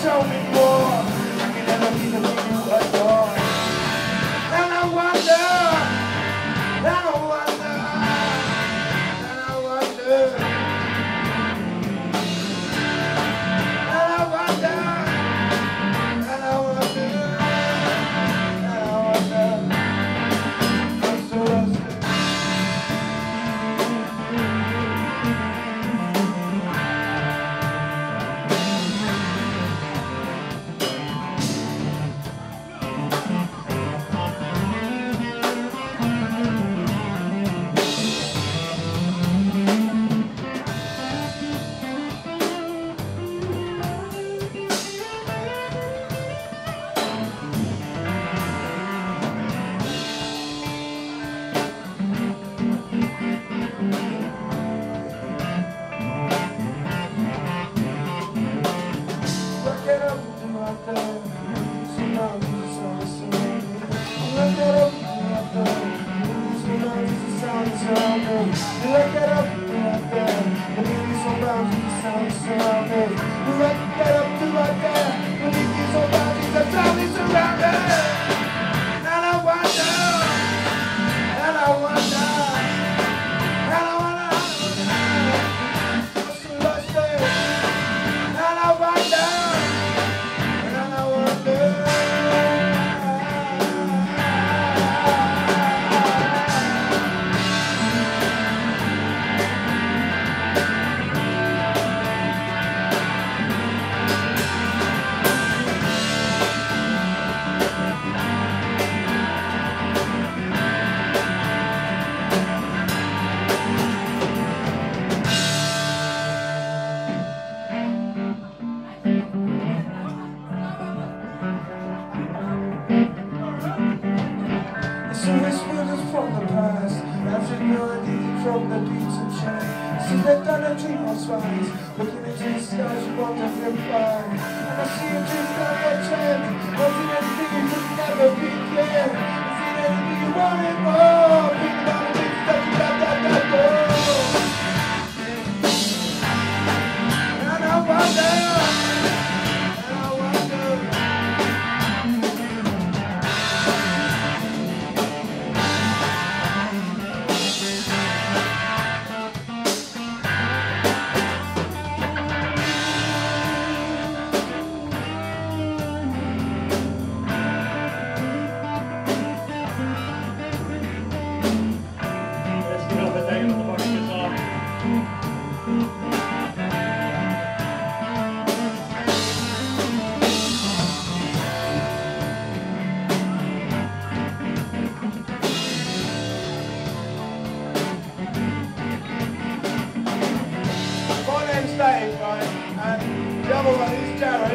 show me. someday Look it up, and it up Maybe sometimes you sound so amazed So this world from the past. Afternoon from the pizza chain See that dream of spies. Looking into the stars, you want to flip by And I see a dream Christ died.